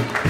Give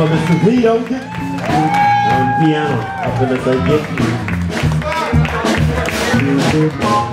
for Mr. Vito on piano. Up in the big Thank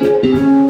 Música